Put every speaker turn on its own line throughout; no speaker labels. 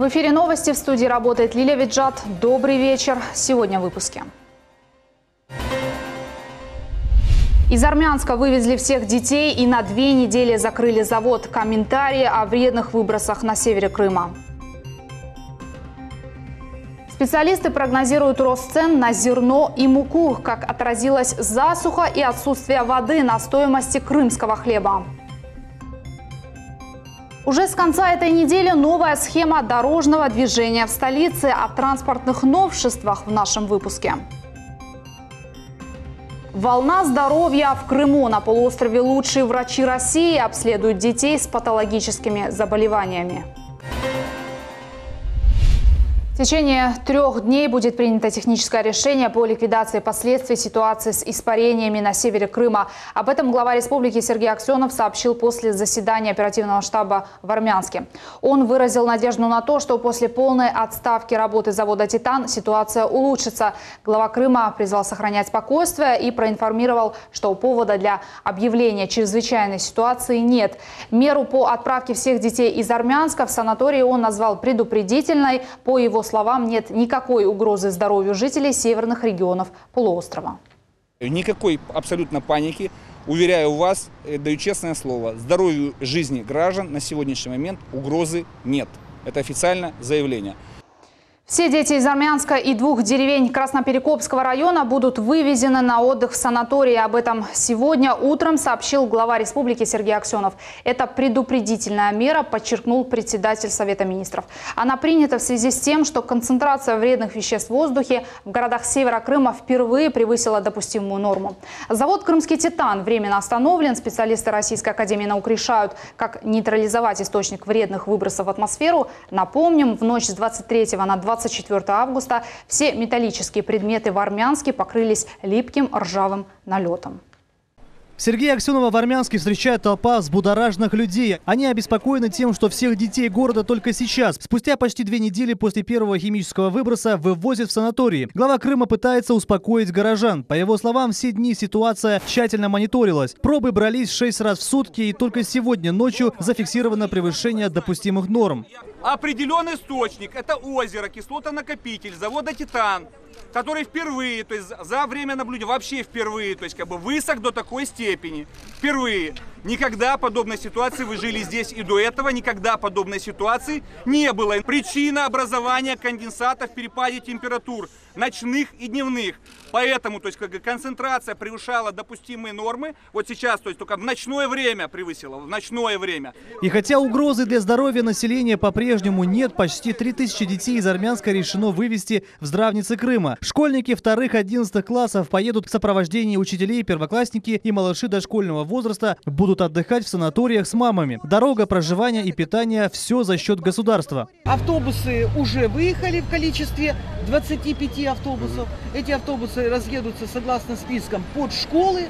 В эфире новости. В студии работает Лилия Виджат. Добрый вечер. Сегодня в выпуске. Из Армянска вывезли всех детей и на две недели закрыли завод. Комментарии о вредных выбросах на севере Крыма. Специалисты прогнозируют рост цен на зерно и муку, как отразилась засуха и отсутствие воды на стоимости крымского хлеба. Уже с конца этой недели новая схема дорожного движения в столице о транспортных новшествах в нашем выпуске. Волна здоровья в Крыму. На полуострове лучшие врачи России обследуют детей с патологическими заболеваниями. В течение трех дней будет принято техническое решение по ликвидации последствий ситуации с испарениями на севере Крыма. Об этом глава республики Сергей Аксенов сообщил после заседания оперативного штаба в Армянске. Он выразил надежду на то, что после полной отставки работы завода «Титан» ситуация улучшится. Глава Крыма призвал сохранять спокойствие и проинформировал, что повода для объявления чрезвычайной ситуации нет. Меру по отправке всех детей из Армянска в санатории он назвал предупредительной. По его словам, нет никакой угрозы здоровью жителей северных регионов полуострова.
Никакой абсолютно паники. Уверяю вас, э, даю честное слово, здоровью жизни граждан на сегодняшний момент угрозы нет. Это официальное заявление.
Все дети из Армянска и двух деревень Красноперекопского района будут вывезены на отдых в санатории. Об этом сегодня утром сообщил глава республики Сергей Аксенов. Это предупредительная мера, подчеркнул председатель Совета министров. Она принята в связи с тем, что концентрация вредных веществ в воздухе в городах севера Крыма впервые превысила допустимую норму. Завод «Крымский Титан» временно остановлен. Специалисты Российской Академии наук решают, как нейтрализовать источник вредных выбросов в атмосферу. Напомним, в ночь с 23 на 20 24 августа все металлические предметы в Армянске покрылись липким ржавым налетом.
Сергей Аксенова в Армянске встречает толпа взбудораженных людей. Они обеспокоены тем, что всех детей города только сейчас, спустя почти две недели после первого химического выброса, вывозят в санатории. Глава Крыма пытается успокоить горожан. По его словам, все дни ситуация тщательно мониторилась. Пробы брались шесть раз в сутки, и только сегодня ночью зафиксировано превышение допустимых норм.
Определенный источник – это озеро, кислотонакопитель завода «Титан», который впервые, то есть за время наблюдения, вообще впервые, то есть как бы высох до такой степени, впервые. Никогда подобной ситуации, вы жили здесь и до этого, никогда подобной ситуации не было. Причина образования конденсата в перепаде температур ночных и дневных. Поэтому, то есть, как концентрация превышала допустимые нормы. Вот сейчас, то есть, только в ночное время превысила, в ночное время.
И хотя угрозы для здоровья населения по-прежнему нет, почти 3000 детей из Армянска решено вывести в здравницы Крыма. Школьники вторых-одиннадцатых классов поедут в сопровождении учителей, первоклассники и малыши дошкольного возраста будут отдыхать в санаториях с мамами. Дорога, проживание и питание – все за счет государства.
Автобусы уже выехали в количестве 25 автобусов. Эти автобусы разъедутся согласно спискам под школы.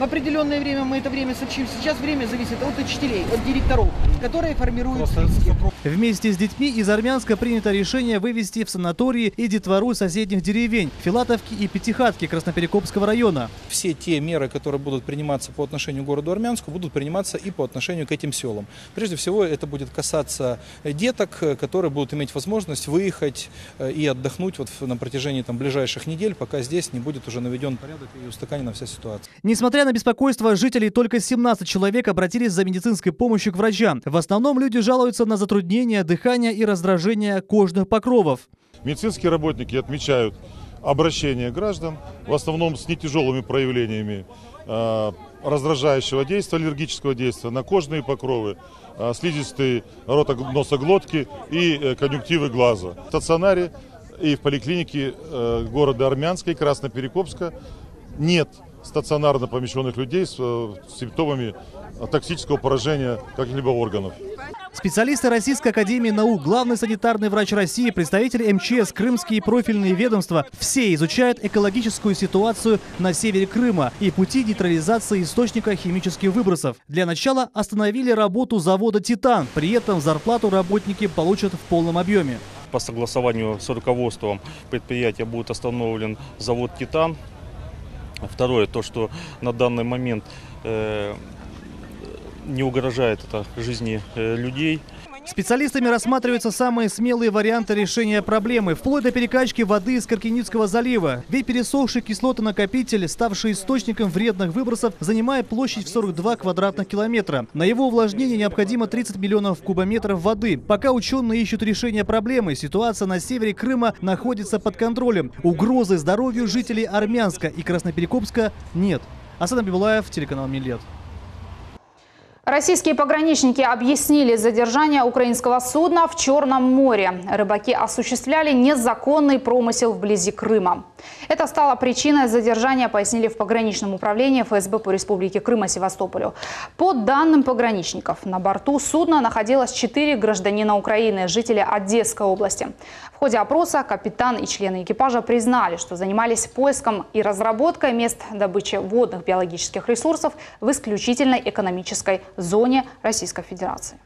В определенное время мы это время сообщим. Сейчас время зависит от учителей, от директоров, которые формируют списки.
Вместе с детьми из Армянска принято решение вывести в санатории и детвору соседних деревень – Филатовки и Пятихатки Красноперекопского района.
Все те меры, которые будут приниматься по отношению к городу Армянску, будут приниматься и по отношению к этим селам. Прежде всего, это будет касаться деток, которые будут иметь возможность выехать э, и отдохнуть вот на протяжении там, ближайших недель, пока здесь не будет уже наведен порядок и устаканена вся ситуация.
Несмотря на беспокойство жителей, только 17 человек обратились за медицинской помощью к врачам. В основном люди жалуются на затруднения дыхания и раздражение кожных покровов.
Медицинские работники отмечают обращение граждан, в основном с нетяжелыми проявлениями э, раздражающего действия, аллергического действия на кожные покровы, э, слизистые рота носоглотки и э, конъюнктивы глаза. В стационаре и в поликлинике города Армянска и Красноперекопска нет стационарно помещенных людей с э, симптомами токсического поражения каких-либо органов.
Специалисты Российской Академии Наук, главный санитарный врач России, представители МЧС, крымские профильные ведомства – все изучают экологическую ситуацию на севере Крыма и пути нейтрализации источника химических выбросов. Для начала остановили работу завода «Титан», при этом зарплату работники получат в полном объеме.
По согласованию с руководством предприятия будет остановлен завод «Титан», Второе, то, что на данный момент э, не угрожает это жизни э, людей.
Специалистами рассматриваются самые смелые варианты решения проблемы, вплоть до перекачки воды из Каркиницкого залива. Ведь пересохший кислотонакопитель, ставший источником вредных выбросов, занимает площадь в 42 квадратных километра. На его увлажнение необходимо 30 миллионов кубометров воды. Пока ученые ищут решение проблемы, ситуация на севере Крыма находится под контролем. Угрозы здоровью жителей Армянска и Красноперекопска нет. Асад Бибулаев, телеканал Милет.
Российские пограничники объяснили задержание украинского судна в Черном море. Рыбаки осуществляли незаконный промысел вблизи Крыма. Это стало причиной задержания, пояснили в пограничном управлении ФСБ по Республике Крым и Севастополю. По данным пограничников, на борту судна находилось четыре гражданина Украины, жители Одесской области. В ходе опроса капитан и члены экипажа признали, что занимались поиском и разработкой мест добычи водных биологических ресурсов в исключительной экономической зоне Российской Федерации.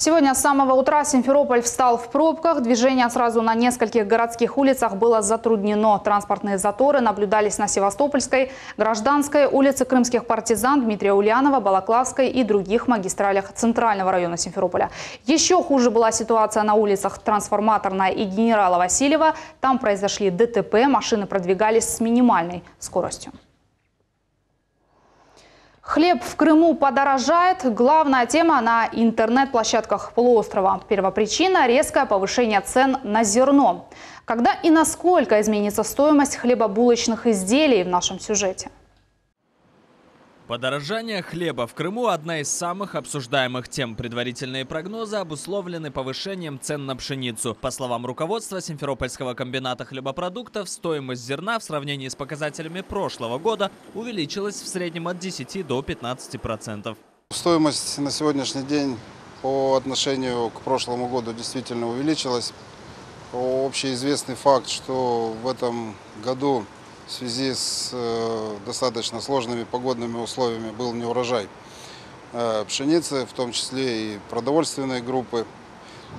Сегодня с самого утра Симферополь встал в пробках. Движение сразу на нескольких городских улицах было затруднено. Транспортные заторы наблюдались на Севастопольской, Гражданской, улице крымских партизан, Дмитрия Ульянова, Балаклавской и других магистралях центрального района Симферополя. Еще хуже была ситуация на улицах Трансформаторная и Генерала Васильева. Там произошли ДТП, машины продвигались с минимальной скоростью. Хлеб в Крыму подорожает. Главная тема на интернет-площадках полуострова. Первопричина – резкое повышение цен на зерно. Когда и насколько изменится стоимость хлебобулочных изделий в нашем сюжете?
Подорожание хлеба в Крыму – одна из самых обсуждаемых тем. Предварительные прогнозы обусловлены повышением цен на пшеницу. По словам руководства Симферопольского комбината хлебопродуктов, стоимость зерна в сравнении с показателями прошлого года увеличилась в среднем от 10 до 15 процентов.
Стоимость на сегодняшний день по отношению к прошлому году действительно увеличилась. Общеизвестный факт, что в этом году в связи с э, достаточно сложными погодными условиями был неурожай э, пшеницы, в том числе и продовольственной группы.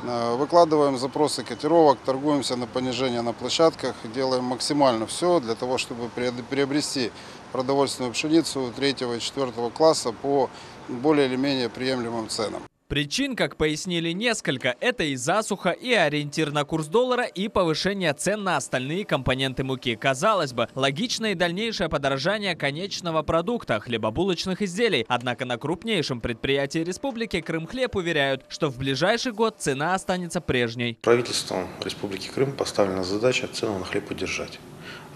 Э, выкладываем запросы котировок, торгуемся на понижение на площадках, делаем максимально все для того, чтобы приобрести продовольственную пшеницу третьего и четвертого класса по более или менее приемлемым ценам.
Причин, как пояснили несколько, это и засуха, и ориентир на курс доллара, и повышение цен на остальные компоненты муки. Казалось бы, логичное и дальнейшее подорожание конечного продукта – хлебобулочных изделий. Однако на крупнейшем предприятии республики Крымхлеб уверяют, что в ближайший год цена останется прежней.
Правительством Республики Крым поставлена задача цену на хлеб удержать.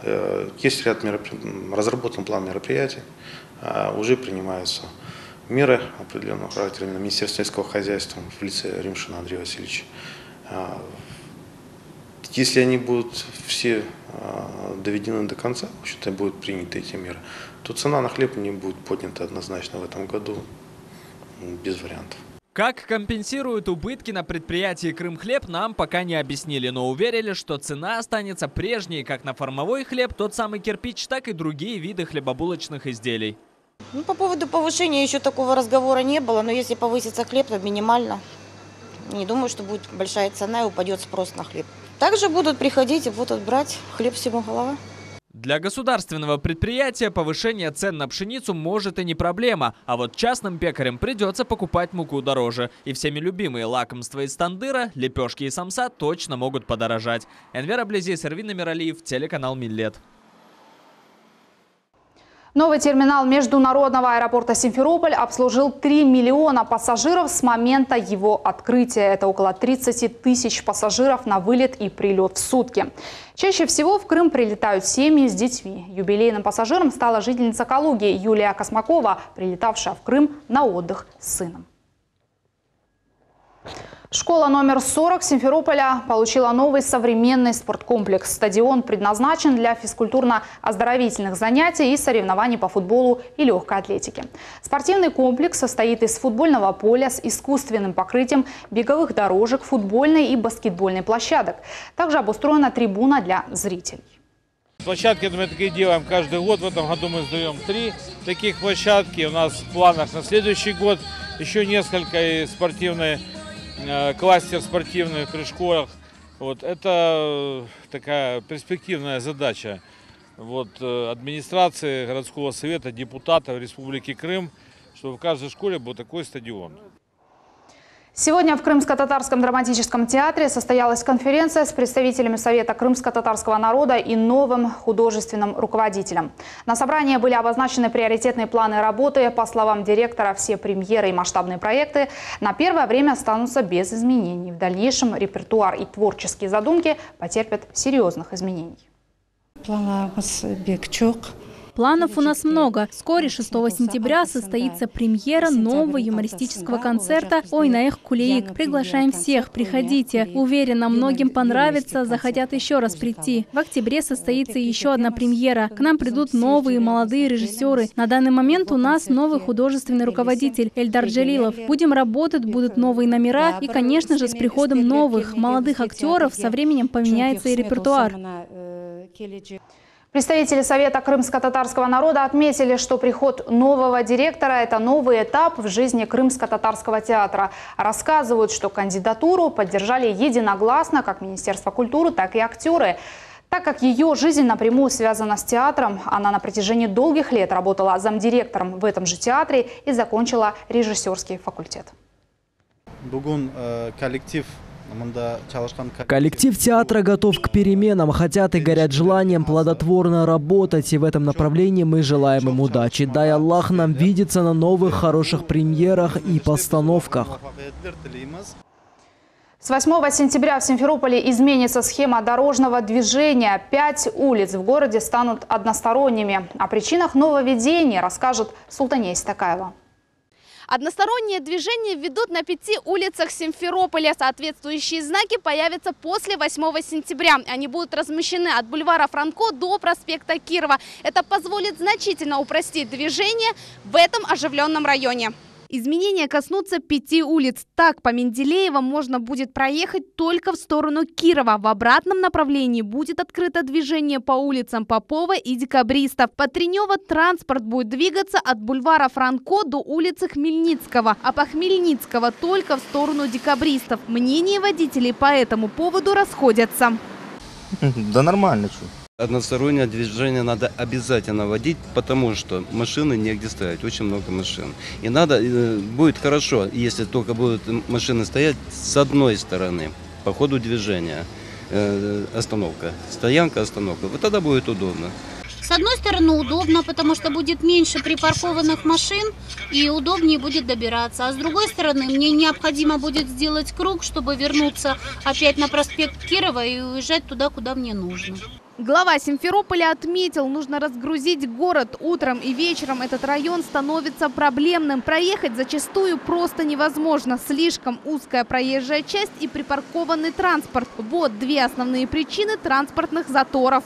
Э, есть ряд меропри... разработан план мероприятий, э, уже принимаются меры определенного характера именно Министерства сельского хозяйства в лице Римшина Андрея Васильевича. А, если они будут все а, доведены до конца, в общем-то, будут приняты эти меры, то цена на хлеб не будет поднята однозначно в этом году, без вариантов.
Как компенсируют убытки на предприятии Крымхлеб, нам пока не объяснили, но уверили, что цена останется прежней как на формовой хлеб, тот самый кирпич, так и другие виды хлебобулочных изделий.
Ну, по поводу повышения еще такого разговора не было, но если повысится хлеб, то минимально. Не думаю, что будет большая цена и упадет спрос на хлеб. Также будут приходить и будут брать хлеб всему голова.
Для государственного предприятия повышение цен на пшеницу может и не проблема, а вот частным пекарям придется покупать муку дороже. И всеми любимые лакомства из тандыра, лепешки и самса точно могут подорожать. Энвер Аблези, Сервин Миралиев, телеканал Миллет.
Новый терминал международного аэропорта Симферополь обслужил 3 миллиона пассажиров с момента его открытия. Это около 30 тысяч пассажиров на вылет и прилет в сутки. Чаще всего в Крым прилетают семьи с детьми. Юбилейным пассажиром стала жительница Калуги Юлия Космакова, прилетавшая в Крым на отдых с сыном. Школа номер 40 Симферополя получила новый современный спорткомплекс. Стадион предназначен для физкультурно-оздоровительных занятий и соревнований по футболу и легкой атлетике. Спортивный комплекс состоит из футбольного поля с искусственным покрытием, беговых дорожек, футбольной и баскетбольной площадок. Также обустроена трибуна для зрителей.
Площадки мы такие делаем каждый год. В этом году мы сдаем три таких площадки. У нас в планах на следующий год еще несколько спортивные кластер спортивных при школах. Вот, это такая перспективная задача вот, э, администрации городского совета, депутатов Республики Крым, чтобы в каждой школе был такой стадион.
Сегодня в Крымско-Татарском драматическом театре состоялась конференция с представителями Совета крымско-татарского народа и новым художественным руководителем. На собрании были обозначены приоритетные планы работы. По словам директора, все премьеры и масштабные проекты на первое время останутся без изменений. В дальнейшем репертуар и творческие задумки потерпят серьезных изменений.
Планов у нас много. Вскоре, 6 сентября, состоится премьера нового юмористического концерта «Ой, на эх кулеик». Приглашаем всех, приходите. Уверена, многим понравится, захотят еще раз прийти. В октябре состоится еще одна премьера. К нам придут новые молодые режиссеры. На данный момент у нас новый художественный руководитель Эльдар Джалилов. Будем работать, будут новые номера и, конечно же, с приходом новых молодых актеров со временем поменяется и репертуар.
Представители Совета крымско-татарского народа отметили, что приход нового директора – это новый этап в жизни крымско-татарского театра. Рассказывают, что кандидатуру поддержали единогласно как Министерство культуры, так и актеры. Так как ее жизнь напрямую связана с театром, она на протяжении долгих лет работала замдиректором в этом же театре и закончила режиссерский факультет.
Бүгін коллектив
Коллектив театра готов к переменам, хотят и горят желанием плодотворно работать, и в этом направлении мы желаем им удачи. Дай Аллах нам видеться на новых хороших премьерах и постановках.
С 8 сентября в Симферополе изменится схема дорожного движения. Пять улиц в городе станут односторонними. О причинах нововведения расскажет Султаней Стакаева.
Одностороннее движение ведут на пяти улицах Симферополя. Соответствующие знаки появятся после 8 сентября. Они будут размещены от бульвара Франко до проспекта Кирова. Это позволит значительно упростить движение в этом оживленном районе. Изменения коснутся пяти улиц. Так, по Менделеева можно будет проехать только в сторону Кирова. В обратном направлении будет открыто движение по улицам Попова и Декабристов. По Тренево транспорт будет двигаться от бульвара Франко до улицы Хмельницкого, а по Хмельницкого только в сторону Декабристов. Мнения водителей по этому поводу расходятся.
Да нормально, что.
Одностороннее движение надо обязательно водить, потому что машины негде стоять, очень много машин. И надо, э, будет хорошо, если только будут машины стоять с одной стороны, по ходу движения, э, остановка, стоянка, остановка. Вот тогда будет удобно.
С одной стороны удобно, потому что будет меньше припаркованных машин и удобнее будет добираться. А с другой стороны мне необходимо будет сделать круг, чтобы вернуться опять на проспект Кирова и уезжать туда, куда мне нужно.
Глава Симферополя отметил, нужно разгрузить город. Утром и вечером этот район становится проблемным. Проехать зачастую просто невозможно. Слишком узкая проезжая часть и припаркованный транспорт. Вот две основные причины транспортных заторов.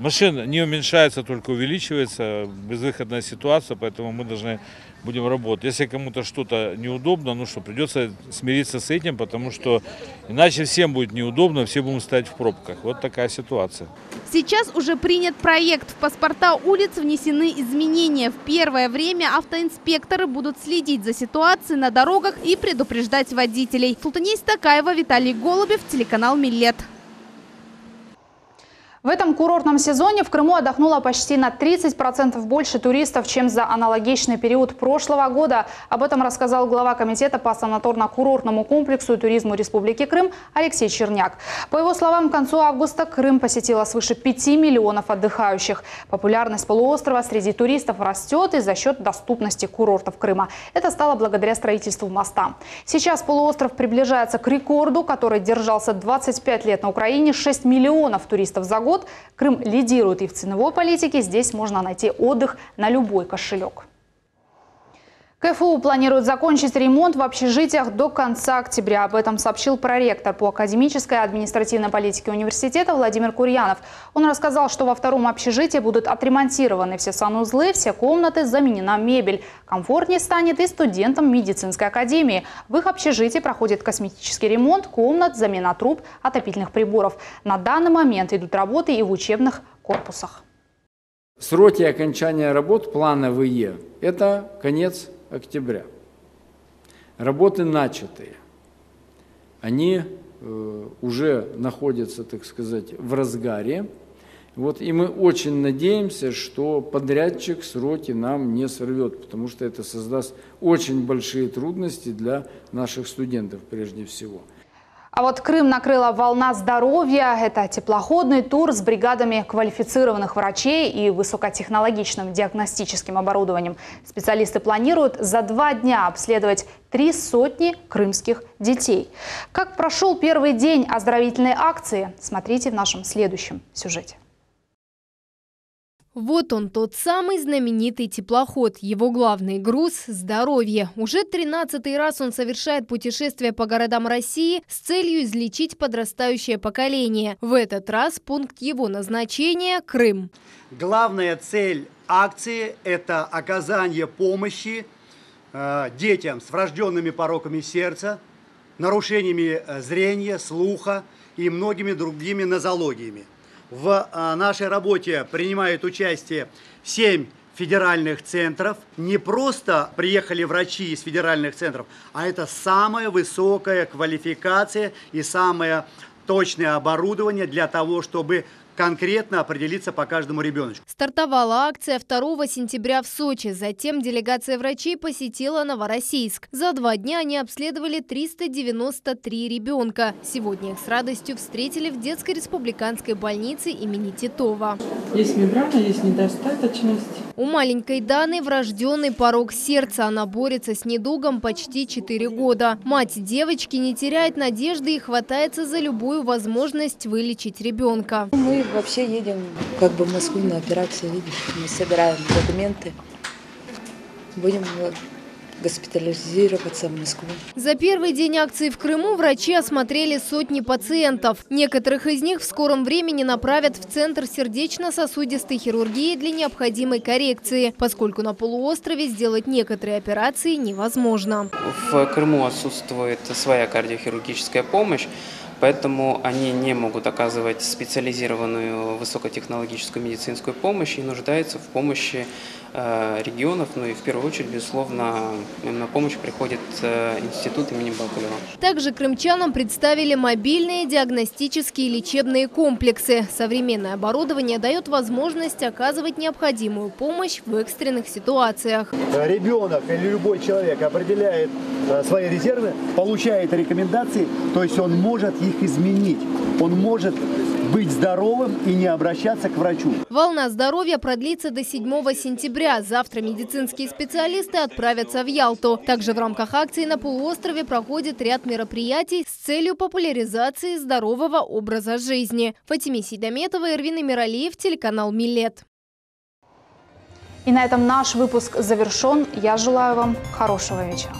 Машин не уменьшается, только увеличивается. Безвыходная ситуация, поэтому мы должны будем работать. Если кому-то что-то неудобно, ну что, придется смириться с этим, потому что иначе всем будет неудобно, все будем стоять в пробках. Вот такая ситуация.
Сейчас уже принят проект. В паспорта улиц внесены изменения. В первое время автоинспекторы будут следить за ситуацией на дорогах и предупреждать водителей. Султаней Стакаева, Виталий Голубев, телеканал «Миллет».
В этом курортном сезоне в Крыму отдохнуло почти на 30% больше туристов, чем за аналогичный период прошлого года. Об этом рассказал глава комитета по санаторно-курортному комплексу и туризму Республики Крым Алексей Черняк. По его словам, к концу августа Крым посетило свыше 5 миллионов отдыхающих. Популярность полуострова среди туристов растет и за счет доступности курортов Крыма. Это стало благодаря строительству моста. Сейчас полуостров приближается к рекорду, который держался 25 лет на Украине – 6 миллионов туристов за год год. Крым лидирует и в ценовой политике. Здесь можно найти отдых на любой кошелек. КФУ планирует закончить ремонт в общежитиях до конца октября. Об этом сообщил проректор по академической и административной политике университета Владимир Курьянов. Он рассказал, что во втором общежитии будут отремонтированы все санузлы, все комнаты, заменена мебель. Комфортнее станет и студентам медицинской академии. В их общежитии проходит косметический ремонт комнат, замена труб, отопительных приборов. На данный момент идут работы и в учебных корпусах.
Сроки окончания работ плановые – это конец октября. Работы начатые. Они э, уже находятся, так сказать, в разгаре. Вот, и мы очень надеемся, что подрядчик сроки нам не сорвет, потому что это создаст очень большие трудности для наших студентов прежде всего.
А вот Крым накрыла волна здоровья. Это теплоходный тур с бригадами квалифицированных врачей и высокотехнологичным диагностическим оборудованием. Специалисты планируют за два дня обследовать три сотни крымских детей. Как прошел первый день оздоровительной акции, смотрите в нашем следующем сюжете.
Вот он, тот самый знаменитый теплоход. Его главный груз – здоровье. Уже 13 раз он совершает путешествие по городам России с целью излечить подрастающее поколение. В этот раз пункт его назначения – Крым.
Главная цель акции – это оказание помощи э, детям с врожденными пороками сердца, нарушениями э, зрения, слуха и многими другими нозологиями. В а, нашей работе принимают участие 7 федеральных центров. Не просто приехали врачи из федеральных центров, а это самая высокая квалификация и самое точное оборудование для того, чтобы конкретно определиться по каждому ребеночку.
Стартовала акция 2 сентября в Сочи. Затем делегация врачей посетила Новороссийск. За два дня они обследовали 393 ребенка. Сегодня их с радостью встретили в детской республиканской больнице имени Титова.
Есть мембрана, есть недостаточность.
У маленькой Даны врожденный порог сердца. Она борется с недугом почти 4 года. Мать девочки не теряет надежды и хватается за любую возможность вылечить ребенка.
Мы вообще едем как бы в Москву на операцию, видишь, мы собираем документы, будем госпитализироваться в Москву.
За первый день акции в Крыму врачи осмотрели сотни пациентов. Некоторых из них в скором времени направят в Центр сердечно-сосудистой хирургии для необходимой коррекции, поскольку на полуострове сделать некоторые операции невозможно.
В Крыму отсутствует своя кардиохирургическая помощь. Поэтому они не могут оказывать специализированную высокотехнологическую медицинскую помощь и нуждаются в помощи э, регионов, ну и в первую очередь, безусловно, на помощь приходит э, институт имени Бакулева.
Также крымчанам представили мобильные диагностические и лечебные комплексы. Современное оборудование дает возможность оказывать необходимую помощь в экстренных ситуациях.
Ребенок или любой человек определяет свои резервы, получает рекомендации, то есть он может их изменить. Он может быть здоровым и не обращаться к врачу.
Волна здоровья продлится до 7 сентября. Завтра медицинские специалисты отправятся в Ялту. Также в рамках акции на полуострове проходит ряд мероприятий с целью популяризации здорового образа жизни. Фатиме Сейдаметова, Ирвина Миралиев, телеканал «Милет».
И на этом наш выпуск завершен. Я желаю вам хорошего вечера.